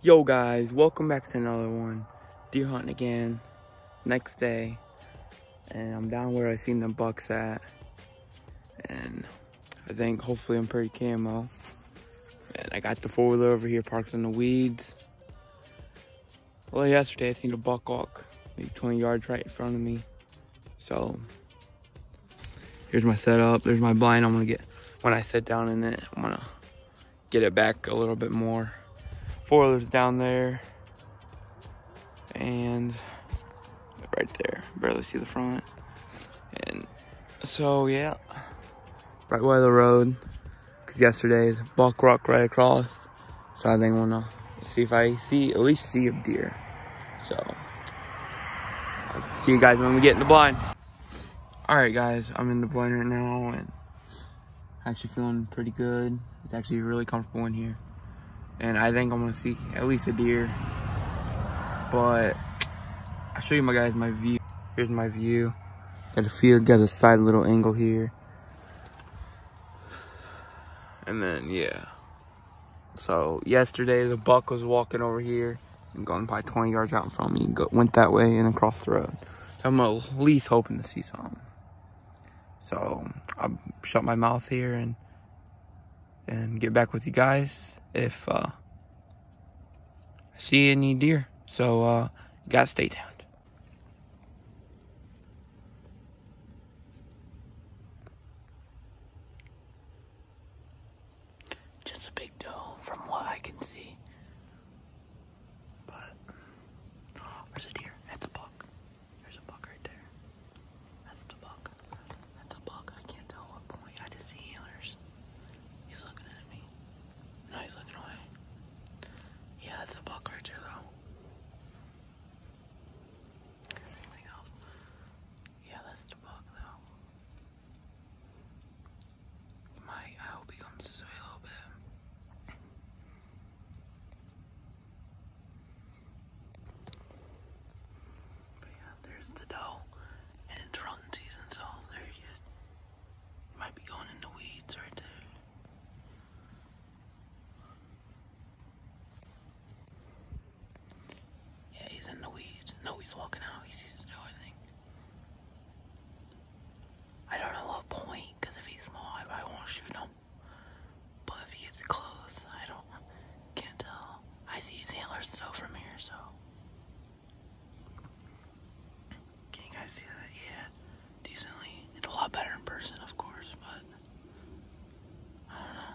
Yo guys, welcome back to another one. Deer hunting again, next day. And I'm down where I seen the bucks at. And I think hopefully I'm pretty camo. And I got the four wheeler over here parked in the weeds. Well, yesterday I seen a buck walk like 20 yards right in front of me. So here's my setup. There's my blind. I'm gonna get, when I sit down in it, I'm gonna get it back a little bit more. Four wheelers down there. And right there, barely see the front. And so yeah, right by the road. Cause yesterday is buck rock right across. So I think I'm gonna see if I see, at least see a deer. So, I'll see you guys when we get in the blind. All right guys, I'm in the blind right now and actually feeling pretty good. It's actually really comfortable in here and I think I'm gonna see at least a deer. But I'll show you my guys my view. Here's my view. Got a field, got a side little angle here. And then yeah. So yesterday the buck was walking over here and going by 20 yards out in front of me. Go, went that way and across the road. So I'm at least hoping to see something. So I'll shut my mouth here and and get back with you guys if uh, see any deer. So, uh, gotta stay tuned. Just a big doe from what I can see. But, where's a deer? That's a buck. There's a buck right there. That's the buck. That's a buck. I can't tell what point. I just see antlers. He's looking at me. No, he's looking away. Yeah, that's a buck right there, though. Anything else? Yeah, that's the buck, though. He might. I hope he comes this way a little bit. But yeah, there's the doe. And it's running season, so there he is. He might be going in the weeds right there. Yeah, he's in the weeds. No, he's walking out. He sees the doe, I think. I don't know what point, because if he's small, I, won't shoot him. But if he gets close, I don't, can't tell. I see his antlers though from here, so. Can you guys see that? Yeah, decently. It's a lot better in person, of course, but I don't know.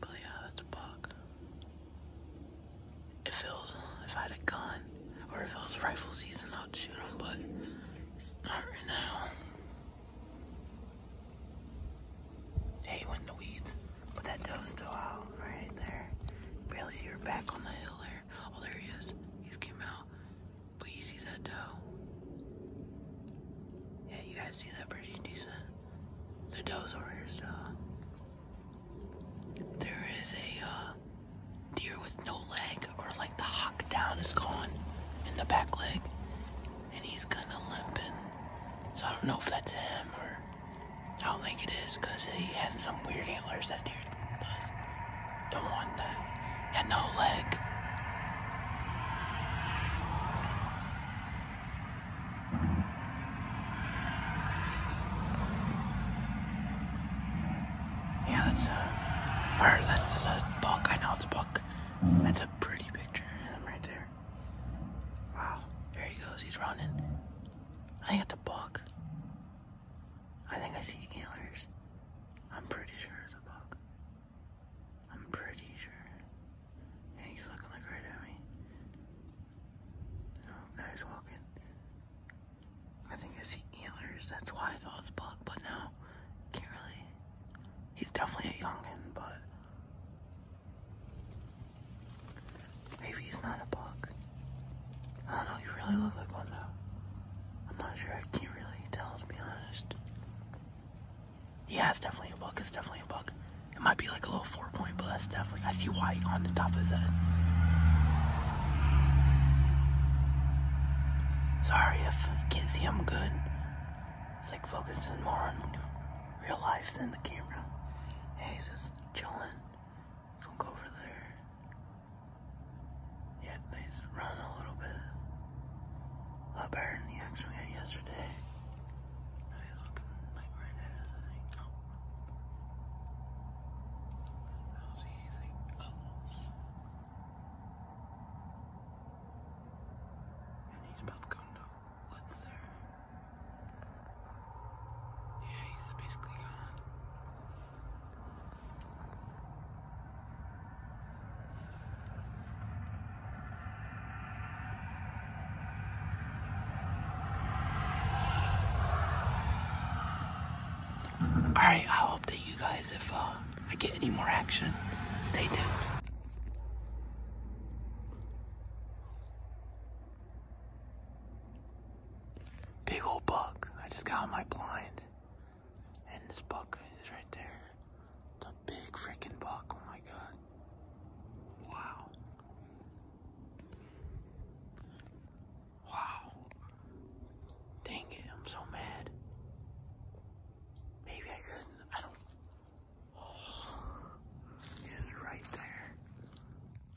But yeah, that's a buck. If it was, if I had a gun, or if it was rifle season, I'd shoot him, but not right now. Hey, went in the weeds, but that doe's still out right there. Barely see her back on the hill there. Oh, there he is. He's came out. But you see that doe? Yeah, you guys see that pretty decent. The doe's over. There is a uh, deer with no leg, or like the hock down is gone in the back leg, and he's kind of limping. So I don't know if that's him or I don't think it is because he has some weird antlers that deer does. Don't want that. And no leg. Yeah, that's a, or that's just a buck. I know it's a buck. That's a pretty picture of him right there. Wow, there he goes. He's running. I think it's a buck. I think I see antlers. I'm pretty sure it's a buck. I'm pretty sure. And he's looking like right at me. Oh, now he's walking. I think I see antlers. That's why I thought it was a buck, but now can't really. He's definitely a youngin, but maybe he's not a buck. I don't know. You really look like one though. I'm not sure. I can't really tell to be honest. Yeah, it's definitely a buck. It's definitely a buck. It might be like a little four point, but that's definitely. I see white on the top of his head. Sorry if you can't see him good. It's like focusing more on real life than the camera. Hey, he's just chilling. Let's go over there. Running a little bit. A lot better than the action we had yesterday. Now he's looking like right at us, I think. Oh. I don't see anything else. And he's about to come to what's there. Yeah, he's basically gone. Alright, I'll update you guys if uh, I get any more action. Stay tuned. Big old buck. I just got on my blind. And this buck is right there. The big freaking buck. Oh my god. Wow. Wow. Dang it, I'm so mad. Maybe I couldn't. I don't. he's right there.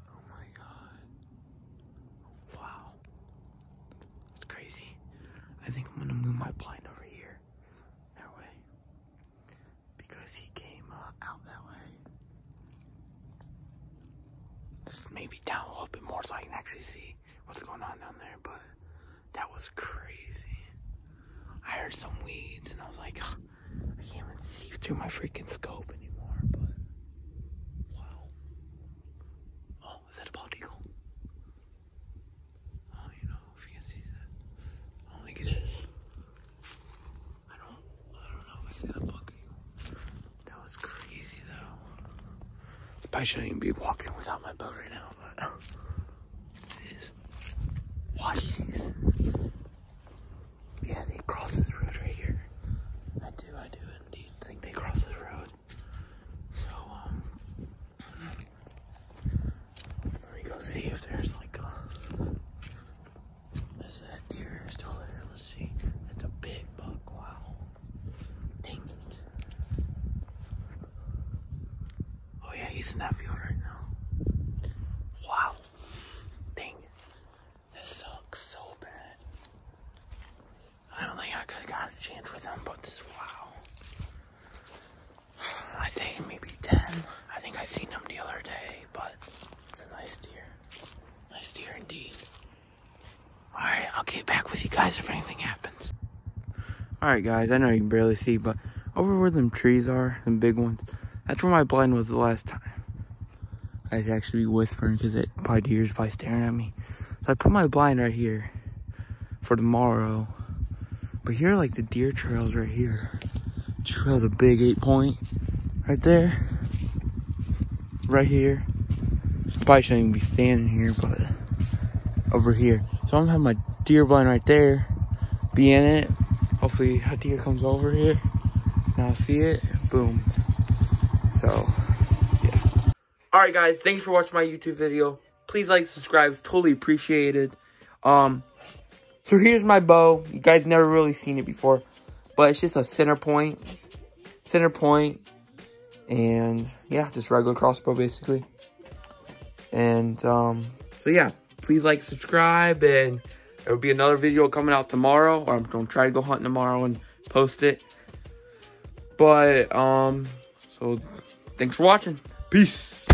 Oh my god. Wow. It's crazy. I think I'm gonna move my blind over here. That way. Because he came uh, out that way. Just maybe down a little bit more so I can actually see what's going on down there, but that was crazy. I heard some weeds and I was like, "Ugh, I can't even see through my freaking scope but wow. Oh, is that a bald eagle? Oh, you know, if you can see that. I don't think it is. I don't, I don't know if I see that bald eagle. That was crazy though. Probably shouldn't even be walking without my bow right now, but. Watch these. Yeah, they cross this road right here. I do, I do indeed think they cross this road. So, um, let me go see if there's like a. Is that deer still there? Let's see. It's a big buck. Wow. Dang it. That field right now. Wow. Dang it. This sucks so bad. I don't think I could have got a chance with him, but this wow. I think maybe 10. I think I seen him the other day, but it's a nice deer. Nice deer indeed. Alright, I'll get back with you guys if anything happens. Alright guys, I know you can barely see, but over where them trees are, them big ones, that's where my blind was the last time. I should actually be whispering because it probably deer's probably staring at me. So I put my blind right here for tomorrow. But here, like the deer trails right here. Trail's a big eight point right there. Right here. Probably shouldn't even be standing here, but over here. So I'm gonna have my deer blind right there. Be in it. Hopefully a deer comes over here. And I'll see it. Boom. So. Alright guys, thanks for watching my YouTube video. Please like, subscribe, totally appreciated. Um, so here's my bow. You guys never really seen it before. But it's just a CenterPoint. Center point. And yeah, just regular crossbow basically. And um, so yeah, please like, subscribe, and there will be another video coming out tomorrow. Or I'm gonna try to go hunting tomorrow and post it. But um, so thanks for watching. Peace.